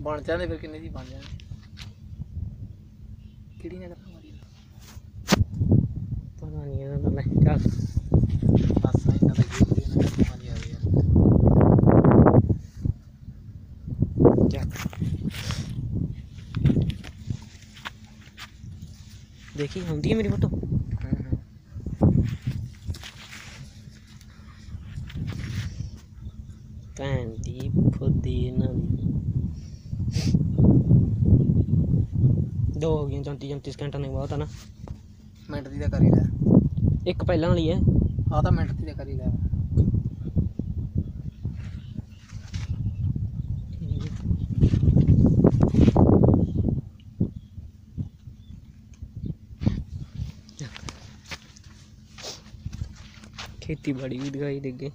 ਬਣ ਜਾਂਦੇ ਫਿਰ ਕਿੰਨੇ ਦੀ ਬਣ ਜਾਂਦੇ ਕਿਹੜੀ ਨੇ ਕਰਨਾ ਮਾਰੀ ਪਤਾ ਨਹੀਂ ਇਹਦਾ ਤਾਂ ਲੈ ਚੱਲ ਬਸ ਇਹਨਾਂ ਦਾ ਕੀ ਹੁੰਦੀ ਨਾ ਕਰਨਾ ਮਾਰੀ ਆ ਗਿਆ ਚੱਕ ਦੇਖੀ ਹੁੰਦੀ ਹੈ ਮੇਰੀ ਫੋਟੋ ਭੈਣ ਦੀ ਫੁੱਦੀ ਇਹਨਾਂ ਦੀ ਦੋ ਹੋ ਗਈਆਂ 34 34 ਸਕਿੰਟਾਂ ਨੇ ਬਹੁਤ ਆ ਨਾ ਮਿੰਟ ਦੀ ਤਾਂ ਕਰ ਹੀ ਲੈ ਇੱਕ ਪਹਿਲਾਂ ਵਾਲੀ ਹੈ ਆ ਤਾਂ ਮਿੰਟ ਦੀ ਤਾਂ ਕਰ ਹੀ ਲੈ ਖੇਤੀਬਾੜੀ ਵੀ ਦਿਖਾਈ ਦੇ ਅੱਗੇ